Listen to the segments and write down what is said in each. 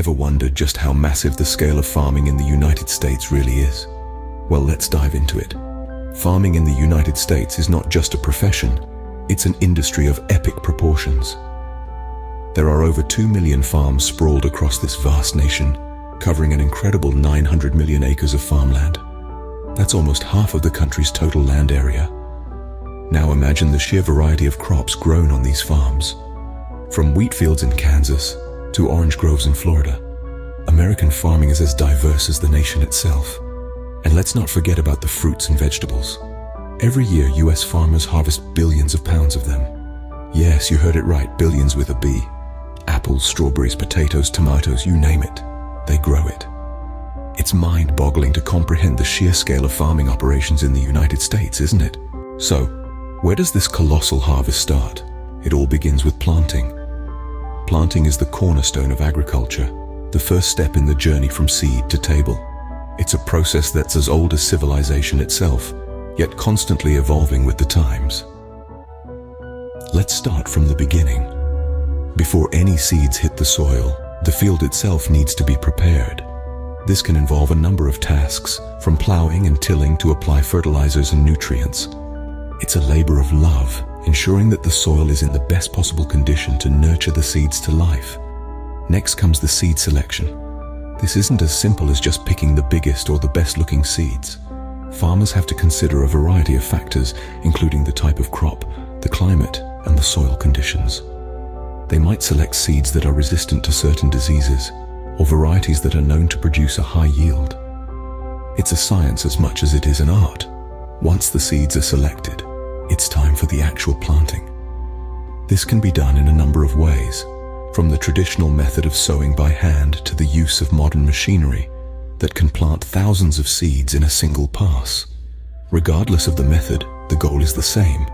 Ever wondered just how massive the scale of farming in the United States really is? Well, let's dive into it. Farming in the United States is not just a profession, it's an industry of epic proportions. There are over 2 million farms sprawled across this vast nation, covering an incredible 900 million acres of farmland. That's almost half of the country's total land area. Now imagine the sheer variety of crops grown on these farms. From wheat fields in Kansas to orange groves in Florida, American farming is as diverse as the nation itself. And let's not forget about the fruits and vegetables. Every year, US farmers harvest billions of pounds of them. Yes, you heard it right, billions with a B. Apples, strawberries, potatoes, tomatoes, you name it. They grow it. It's mind-boggling to comprehend the sheer scale of farming operations in the United States, isn't it? So, where does this colossal harvest start? It all begins with planting. Planting is the cornerstone of agriculture, the first step in the journey from seed to table. It's a process that's as old as civilization itself, yet constantly evolving with the times. Let's start from the beginning. Before any seeds hit the soil, the field itself needs to be prepared. This can involve a number of tasks, from plowing and tilling to apply fertilizers and nutrients. It's a labor of love, ensuring that the soil is in the best possible condition to nurture the seeds to life. Next comes the seed selection. This isn't as simple as just picking the biggest or the best looking seeds. Farmers have to consider a variety of factors, including the type of crop, the climate, and the soil conditions. They might select seeds that are resistant to certain diseases, or varieties that are known to produce a high yield. It's a science as much as it is an art. Once the seeds are selected, it's time for the actual planting. This can be done in a number of ways, from the traditional method of sowing by hand to the use of modern machinery that can plant thousands of seeds in a single pass. Regardless of the method, the goal is the same,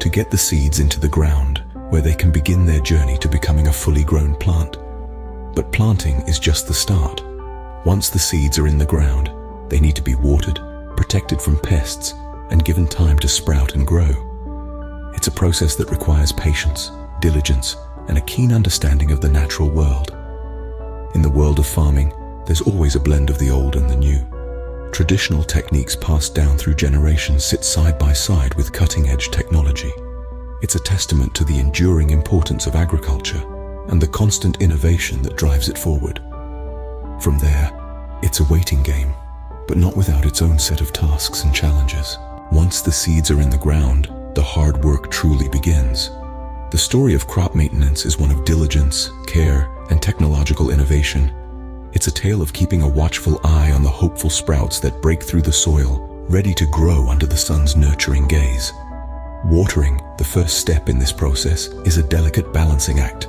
to get the seeds into the ground where they can begin their journey to becoming a fully grown plant. But planting is just the start. Once the seeds are in the ground, they need to be watered, protected from pests, and given time to sprout and grow. It's a process that requires patience, diligence, and a keen understanding of the natural world. In the world of farming, there's always a blend of the old and the new. Traditional techniques passed down through generations sit side by side with cutting-edge technology. It's a testament to the enduring importance of agriculture and the constant innovation that drives it forward. From there, it's a waiting game, but not without its own set of tasks and challenges. Once the seeds are in the ground, the hard work truly begins. The story of crop maintenance is one of diligence, care, and technological innovation. It's a tale of keeping a watchful eye on the hopeful sprouts that break through the soil, ready to grow under the sun's nurturing gaze. Watering, the first step in this process, is a delicate balancing act.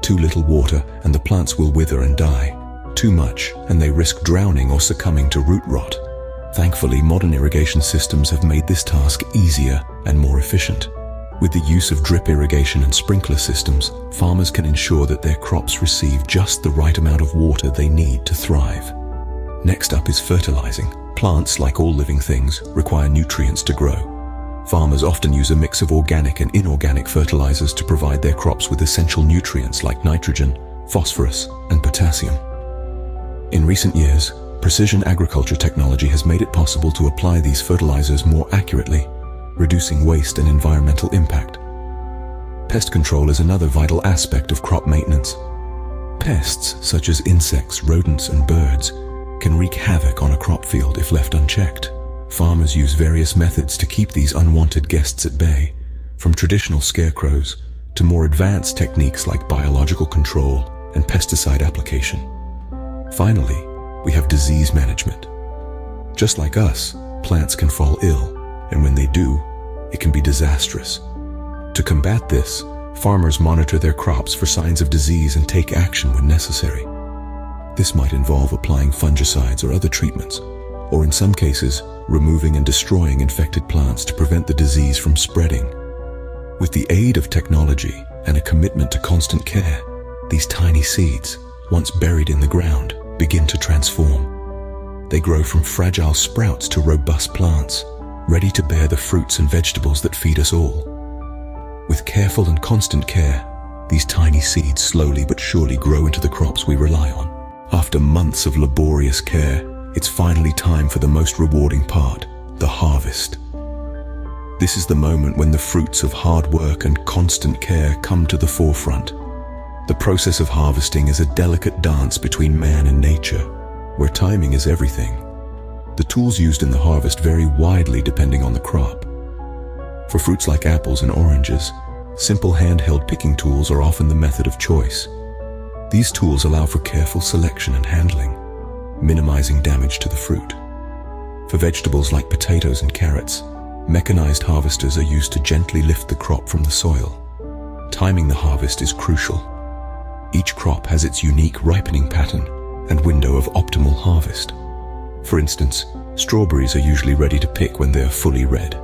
Too little water and the plants will wither and die. Too much and they risk drowning or succumbing to root rot. Thankfully, modern irrigation systems have made this task easier and more efficient. With the use of drip irrigation and sprinkler systems, farmers can ensure that their crops receive just the right amount of water they need to thrive. Next up is fertilizing. Plants, like all living things, require nutrients to grow. Farmers often use a mix of organic and inorganic fertilizers to provide their crops with essential nutrients like nitrogen, phosphorus, and potassium. In recent years, precision agriculture technology has made it possible to apply these fertilizers more accurately reducing waste and environmental impact. Pest control is another vital aspect of crop maintenance. Pests, such as insects, rodents, and birds, can wreak havoc on a crop field if left unchecked. Farmers use various methods to keep these unwanted guests at bay, from traditional scarecrows to more advanced techniques like biological control and pesticide application. Finally, we have disease management. Just like us, plants can fall ill, and when they do, it can be disastrous. To combat this, farmers monitor their crops for signs of disease and take action when necessary. This might involve applying fungicides or other treatments, or in some cases, removing and destroying infected plants to prevent the disease from spreading. With the aid of technology and a commitment to constant care, these tiny seeds, once buried in the ground, begin to transform. They grow from fragile sprouts to robust plants, ready to bear the fruits and vegetables that feed us all. With careful and constant care, these tiny seeds slowly but surely grow into the crops we rely on. After months of laborious care, it's finally time for the most rewarding part, the harvest. This is the moment when the fruits of hard work and constant care come to the forefront. The process of harvesting is a delicate dance between man and nature, where timing is everything. The tools used in the harvest vary widely depending on the crop. For fruits like apples and oranges, simple handheld picking tools are often the method of choice. These tools allow for careful selection and handling, minimizing damage to the fruit. For vegetables like potatoes and carrots, mechanized harvesters are used to gently lift the crop from the soil. Timing the harvest is crucial. Each crop has its unique ripening pattern and window of optimal harvest. For instance, strawberries are usually ready to pick when they are fully red,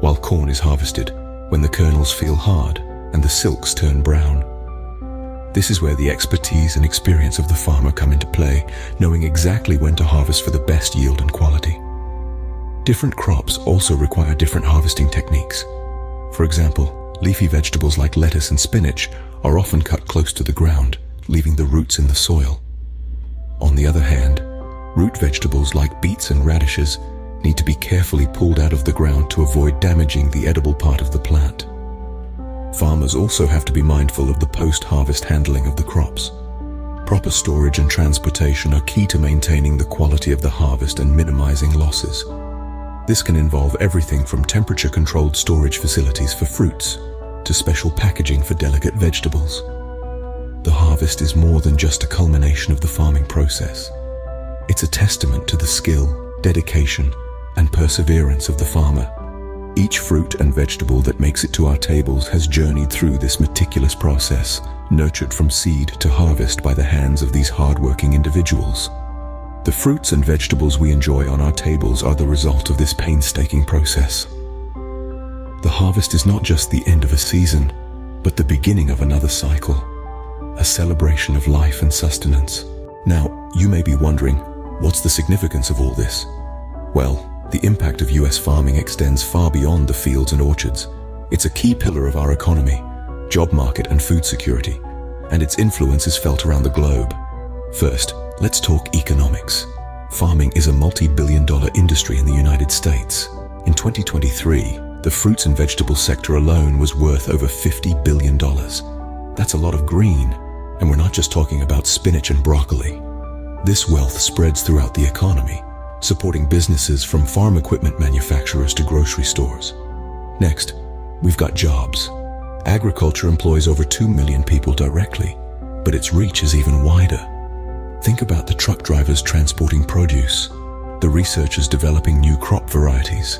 while corn is harvested when the kernels feel hard and the silks turn brown. This is where the expertise and experience of the farmer come into play, knowing exactly when to harvest for the best yield and quality. Different crops also require different harvesting techniques. For example, leafy vegetables like lettuce and spinach are often cut close to the ground, leaving the roots in the soil. On the other hand, root vegetables like beets and radishes need to be carefully pulled out of the ground to avoid damaging the edible part of the plant. Farmers also have to be mindful of the post-harvest handling of the crops. Proper storage and transportation are key to maintaining the quality of the harvest and minimizing losses. This can involve everything from temperature-controlled storage facilities for fruits to special packaging for delicate vegetables. The harvest is more than just a culmination of the farming process. It's a testament to the skill, dedication, and perseverance of the farmer each fruit and vegetable that makes it to our tables has journeyed through this meticulous process, nurtured from seed to harvest by the hands of these hard-working individuals. The fruits and vegetables we enjoy on our tables are the result of this painstaking process. The harvest is not just the end of a season, but the beginning of another cycle, a celebration of life and sustenance. Now, you may be wondering, what's the significance of all this? Well, the impact of US farming extends far beyond the fields and orchards. It's a key pillar of our economy, job market and food security, and its influence is felt around the globe. First, let's talk economics. Farming is a multi-billion dollar industry in the United States. In 2023, the fruits and vegetables sector alone was worth over $50 billion. That's a lot of green, and we're not just talking about spinach and broccoli. This wealth spreads throughout the economy, supporting businesses from farm equipment manufacturers to grocery stores. Next, we've got jobs. Agriculture employs over 2 million people directly, but its reach is even wider. Think about the truck drivers transporting produce, the researchers developing new crop varieties,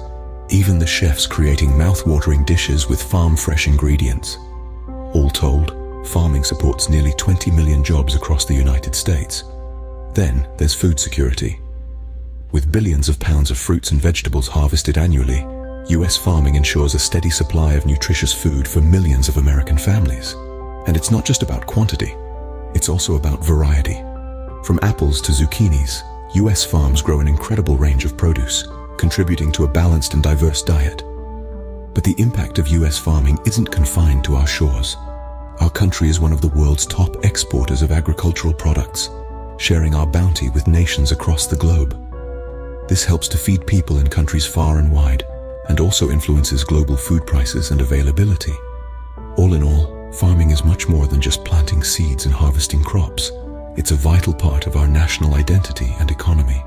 even the chefs creating mouth-watering dishes with farm-fresh ingredients. All told, farming supports nearly 20 million jobs across the United States. Then there's food security. With billions of pounds of fruits and vegetables harvested annually, US farming ensures a steady supply of nutritious food for millions of American families. And it's not just about quantity, it's also about variety. From apples to zucchinis, US farms grow an incredible range of produce, contributing to a balanced and diverse diet. But the impact of US farming isn't confined to our shores. Our country is one of the world's top exporters of agricultural products, sharing our bounty with nations across the globe. This helps to feed people in countries far and wide and also influences global food prices and availability. All in all, farming is much more than just planting seeds and harvesting crops. It's a vital part of our national identity and economy.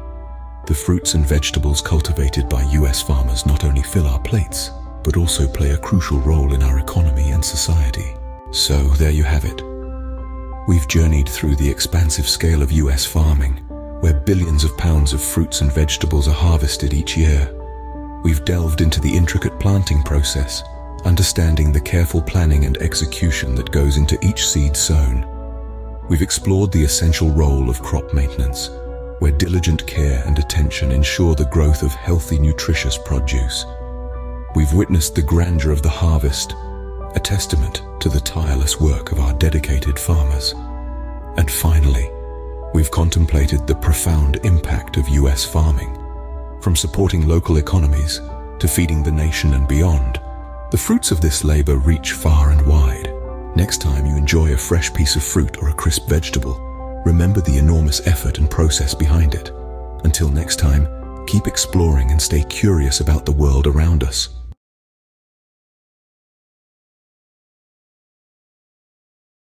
The fruits and vegetables cultivated by US farmers not only fill our plates, but also play a crucial role in our economy and society. So there you have it. We've journeyed through the expansive scale of US farming, where billions of pounds of fruits and vegetables are harvested each year. We've delved into the intricate planting process, understanding the careful planning and execution that goes into each seed sown. We've explored the essential role of crop maintenance, where diligent care and attention ensure the growth of healthy, nutritious produce. We've witnessed the grandeur of the harvest, a testament to the tireless work of our dedicated farmers. And finally, we've contemplated the profound impact of US farming. From supporting local economies to feeding the nation and beyond, the fruits of this labor reach far and wide. Next time you enjoy a fresh piece of fruit or a crisp vegetable, remember the enormous effort and process behind it. Until next time, keep exploring and stay curious about the world around us.